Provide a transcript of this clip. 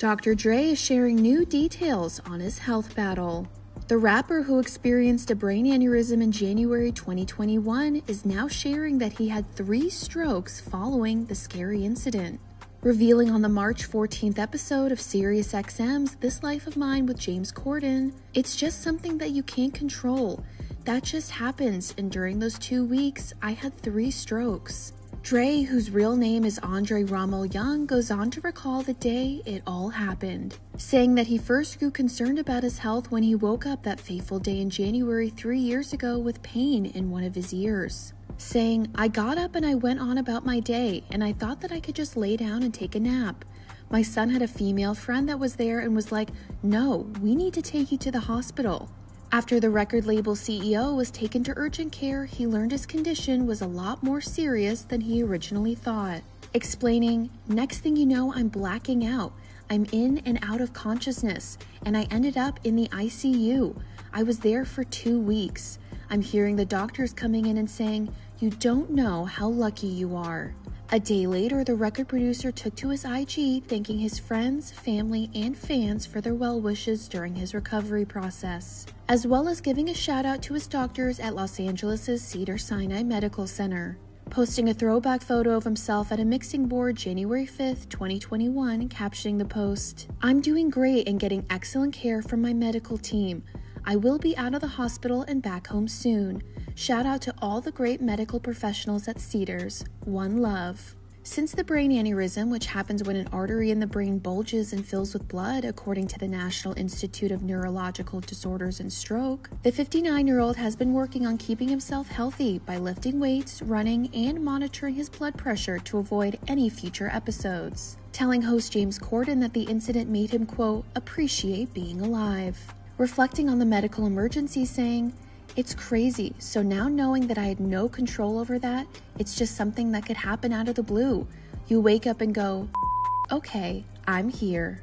Dr. Dre is sharing new details on his health battle. The rapper who experienced a brain aneurysm in January 2021 is now sharing that he had three strokes following the scary incident. Revealing on the March 14th episode of SiriusXM's This Life of Mine with James Corden, it's just something that you can't control. That just happens, and during those two weeks, I had three strokes. Dre, whose real name is Andre Rommel Young, goes on to recall the day it all happened, saying that he first grew concerned about his health when he woke up that fateful day in January three years ago with pain in one of his ears. Saying, I got up and I went on about my day, and I thought that I could just lay down and take a nap. My son had a female friend that was there and was like, No, we need to take you to the hospital. After the record label CEO was taken to urgent care, he learned his condition was a lot more serious than he originally thought. Explaining, Next thing you know, I'm blacking out. I'm in and out of consciousness, and I ended up in the ICU. I was there for two weeks. I'm hearing the doctors coming in and saying, You don't know how lucky you are. A day later, the record producer took to his IG thanking his friends, family, and fans for their well wishes during his recovery process, as well as giving a shout out to his doctors at Los Angeles' Cedar Sinai Medical Center. Posting a throwback photo of himself at a mixing board January 5th, 2021, captioning the post I'm doing great and getting excellent care from my medical team. I will be out of the hospital and back home soon. Shout out to all the great medical professionals at Cedars. One love. Since the brain aneurysm, which happens when an artery in the brain bulges and fills with blood, according to the National Institute of Neurological Disorders and Stroke, the 59 year old has been working on keeping himself healthy by lifting weights, running, and monitoring his blood pressure to avoid any future episodes. Telling host James Corden that the incident made him, quote, appreciate being alive. Reflecting on the medical emergency, saying, it's crazy. So now knowing that I had no control over that, it's just something that could happen out of the blue. You wake up and go, okay, I'm here.